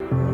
you